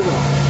Taylor.